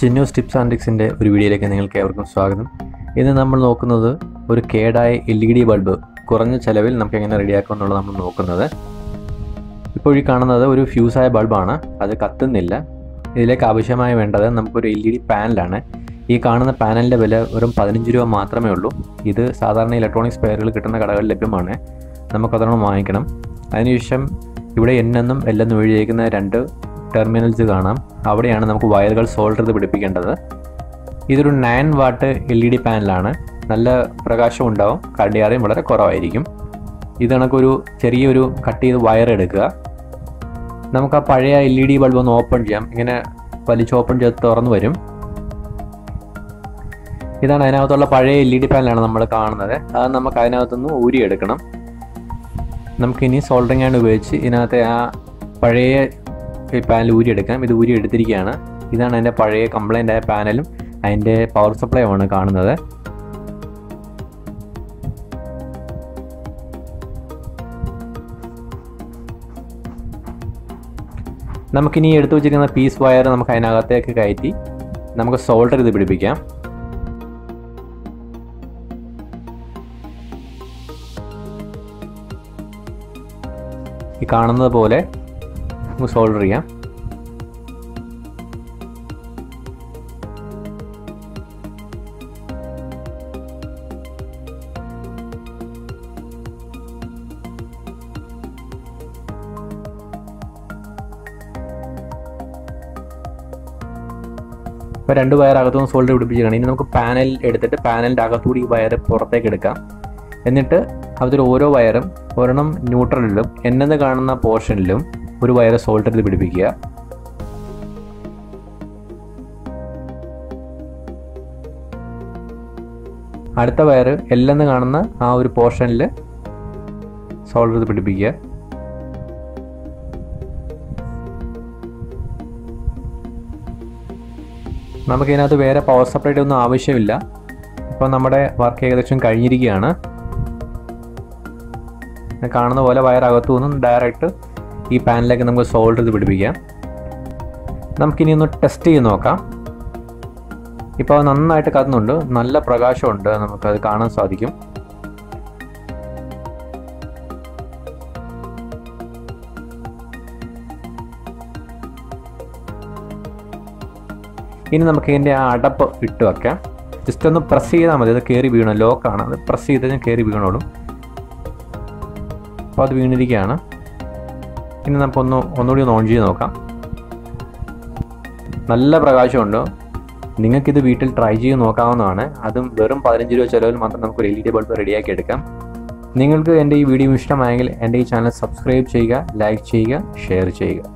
Chinnoos tips and ടിക്സിന്റെ ഒരു വീഡിയോയിലേക്ക് നിങ്ങൾക്ക് ഏവർക്കും സ്വാഗതം. ഇന്ന് നമ്മൾ നോക്കുന്നത് ഒരു കേടായ എൽ ഇ ഡി ബൾബ് കുറഞ്ഞ ചിലവിൽ നമുക്ക് എങ്ങനെ റെഡിയാക്കാം എന്നുള്ളത് നമ്മൾ നോക്കുന്നത്. ഇപ്പോൾ ഈ കാണുന്നത് ഒരു ഫ്യൂസായ ബൾബാണ് അത് കത്തുന്നില്ല. ഇതിലേക്ക് ആവശ്യമായി വേണ്ടത് നമുക്കൊരു എൽ ഇ ഡി പാനലാണ് ഈ കാണുന്ന പാനലിന്റെ വില വെറും പതിനഞ്ച് രൂപ മാത്രമേ ഉള്ളൂ. ഇത് സാധാരണ ഇലക്ട്രോണിക്സ് പെയറുകൾ കിട്ടുന്ന കടകളിൽ ലഭ്യമാണ്. നമുക്കതൊരെണ്ണം വാങ്ങിക്കണം. അതിനുശേഷം ഇവിടെ എന്നെന്നും എല്ലെന്നും എഴുതിയിരിക്കുന്ന രണ്ട് ടെർമിനൽസ് കാണാം. അവിടെയാണ് നമുക്ക് വയറുകൾ സോൾഡർ ചെയ്ത് പിടിപ്പിക്കേണ്ടത്. ഇതൊരു nine watt L E D പാനലാണ് നല്ല പ്രകാശം ഉണ്ടാവും. ചാർജും വളരെ കുറവായിരിക്കും. ഇത് കണക്കൊരു ചെറിയൊരു കട്ട് ചെയ്ത് വയർ എടുക്കുക. നമുക്ക് ആ പഴയ എൽ ഇ ഡി ബൾബ് ഒന്ന് ഓപ്പൺ ചെയ്യാം. ഇങ്ങനെ വലിച്ച് ഓപ്പൺ ചെയ്ത് തുറന്നു വരും. ഇതാണ് അതിനകത്തുള്ള പഴയ എൽ ഇ ഡി പാനലാണ് നമ്മൾ കാണുന്നത്. അത് നമുക്ക് അതിനകത്തുനിന്ന് ഊരിയെടുക്കണം. നമുക്കിനി സോൾഡറിങ് ആണ് ഉപയോഗിച്ച് ഇതിനകത്തെ ആ പഴയ ഈ പാനൽ ഊരിയെടുക്കാം ഇത് ഊരി എടുത്തിരിക്കുകയാണ്. ഇതാണ് അതിന്റെ പഴയ കംപ്ലൈന്റ് ആയ പാനലും അതിന്റെ പവർ സപ്ലൈയുമാണ് കാണുന്നത്. നമുക്കിനി എടുത്തു വെച്ചിരിക്കുന്ന പീസ് വയർ നമുക്ക് അതിനകത്തേക്ക് കയറ്റി നമുക്ക് സോൾഡർ ഇത് പിടിപ്പിക്കാം. ഈ കാണുന്നത് പോലെ നമുക്ക് സോൾഡർ ചെയ്യാം. ഇപ്പോൾ രണ്ട് വയർ അകത്തുനിന്ന് സോൾഡർ പിടിപ്പിച്ചിരിക്കണം ഇനി നമുക്ക് പാനൽ എടുത്തിട്ട് പാനലിന്റെ അകത്തുകൂടി ഈ വയർ പുറത്തേക്ക് എടുക്കാം. എന്നിട്ട് അതിൽ ഓരോ വയറും ഒരെണ്ണം ന്യൂട്രലിലും എന്നത് കാണുന്ന പോർഷനിലും ഒരു സോൾഡർ ചെയ്ത് പിടിപ്പിക്കുക. അടുത്ത വയർ എല്ലെന്ന് കാണുന്ന ആ ഒരു പോർഷനിൽ സോൾഡർ പിടിപ്പിക്കുക. നമുക്കിതിനകത്ത് വേറെ പവർ സപ്ലൈയുടെ ഒന്നും ആവശ്യമില്ല. ഇപ്പം നമ്മുടെ വർക്ക് ഏകദേശം കഴിഞ്ഞിരിക്കുകയാണ്. കാണുന്ന പോലെ വയർ അകത്തു നിന്നും ഡയറക്റ്റ് ഈ പാനിലേക്ക് നമുക്ക് സോൾഡർ ചെയ്ത് പിടിപ്പിക്കാം. നമുക്കിനി ഒന്ന് ടെസ്റ്റ് ചെയ്ത് നോക്കാം. ഇപ്പോൾ നന്നായിട്ട് കത്തുന്നുണ്ട്. നല്ല പ്രകാശമുണ്ട്. നമുക്കത് കാണാൻ സാധിക്കും. ഇനി നമുക്ക് ഇതിന്റെ ആ അടപ്പ് ഇട്ട് വെക്കാം. ജസ്റ്റ് ഒന്ന് പ്രസ് ചെയ്താൽ മതി. അത് കയറി വീണു ലോക്കാണ് അത് പ്രസ് ചെയ്ത് ഞാൻ കയറി വീണോളും. അപ്പോൾ അത് വീണിരിക്കുകയാണ്. ഇനി നമുക്കൊന്ന് ഒന്നുകൂടി ഒന്ന് ഓൺ ചെയ്ത് നോക്കാം. നല്ല പ്രകാശമുണ്ട്. നിങ്ങൾക്കിത് വീട്ടിൽ ട്രൈ ചെയ്ത് നോക്കാവുന്നതാണ്. അതും വെറും പതിനഞ്ച് രൂപ ചിലവിൽ മാത്രം നമുക്ക് ഒരു എൽ ഇ ഡി ബൾബ് റെഡിയാക്കി എടുക്കാം. നിങ്ങൾക്ക് എന്റെ ഈ വീഡിയോ ഇഷ്ടമായെങ്കിൽ എന്റെ ഈ ചാനൽ സബ്സ്ക്രൈബ് ചെയ്യുക ലൈക്ക് ചെയ്യുക ഷെയർ ചെയ്യുക.